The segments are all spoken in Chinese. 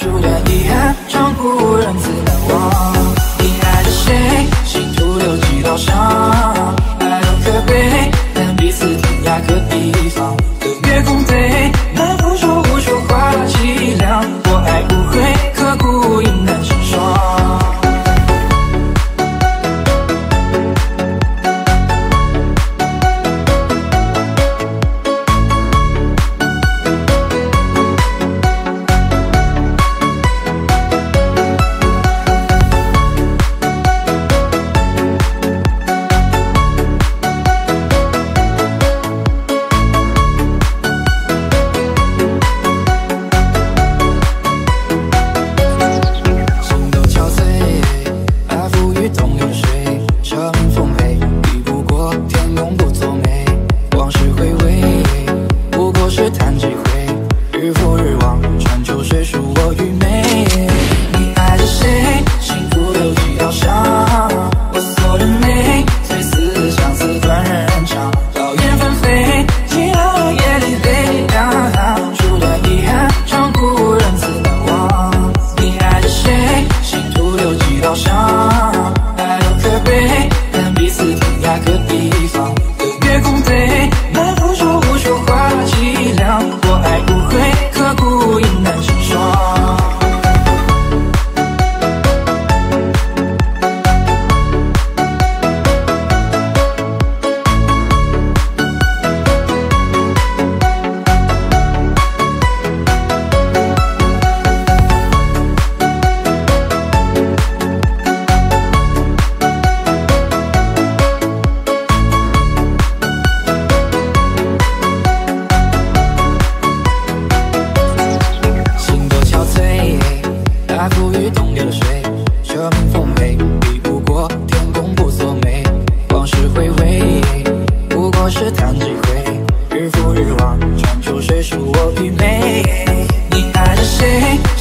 数段遗憾，终无人自拔。change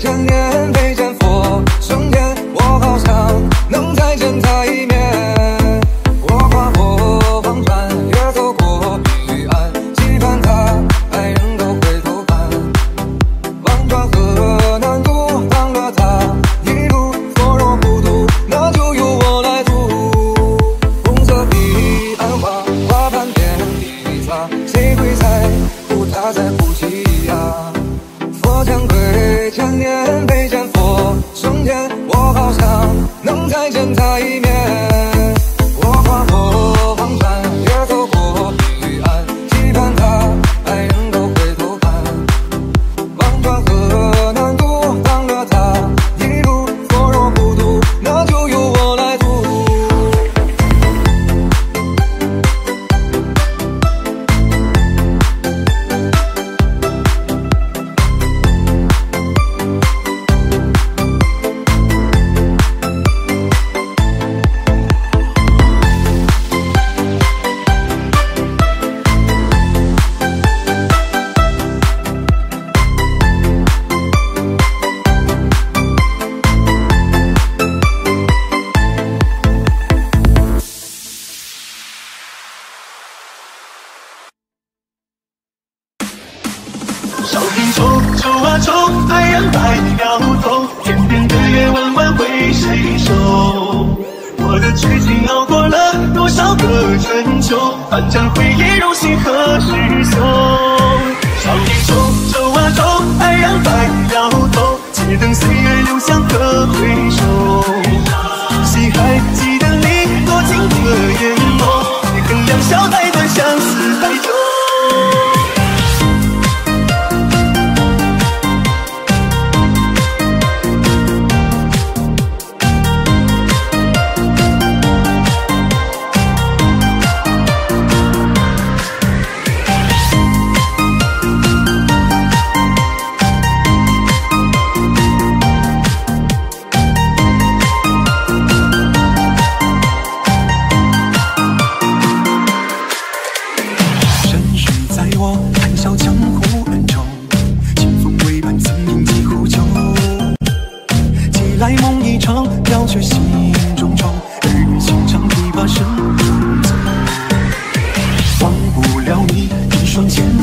千年没见佛生天，我好想能再见他一面。我跨过忘川，也走过彼岸，期盼他还能够回头看。忘川河难渡，忘了他一路佛若不渡，那就由我来渡。红色彼岸花，花瓣遍地撒，谁会在乎他在年没见佛升天，我好想能再白了头，天边的月弯弯为谁守？我的痴情熬过了多少个春秋，翻江回忆如星河失踪。少年抽抽啊抽，太阳白了头，只等岁月留香可双肩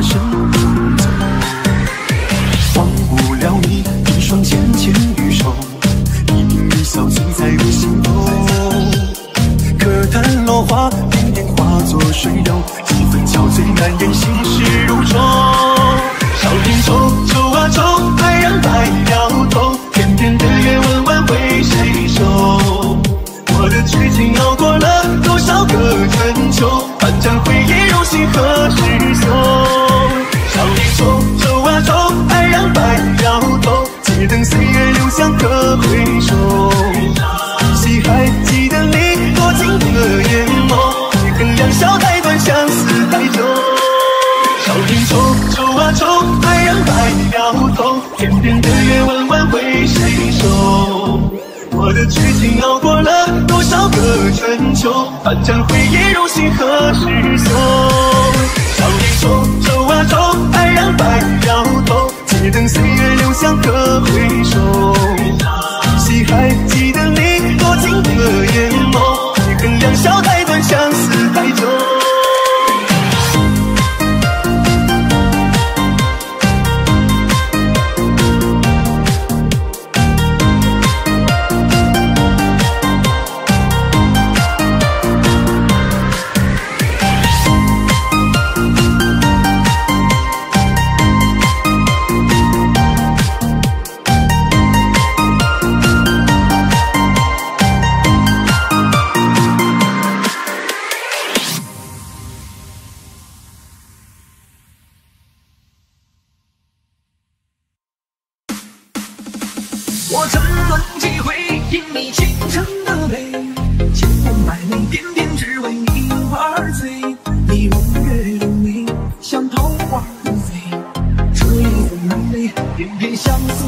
长，琵琶声中奏。忘不了你一双浅浅玉手，一颦一笑醉在我心头。可叹落花点点化作水流，几分憔悴难掩，心事如愁。少年愁，愁啊抽，太阳白了头，天边的月弯弯为谁收？我的痴情熬过了多少个春秋，翻江回忆如星河你熬过了多少个春秋，翻转回忆如星河失守。少年冲冲啊走，爱让白了头，只等岁月留下个回首。谁还记得你多情的眼眸，一横两小太短，相思我沉沦几回，因你倾城的美，千红百媚，偏偏只为你而醉。你如月如眉，像桃花如飞，彻夜风如泪，偏偏相思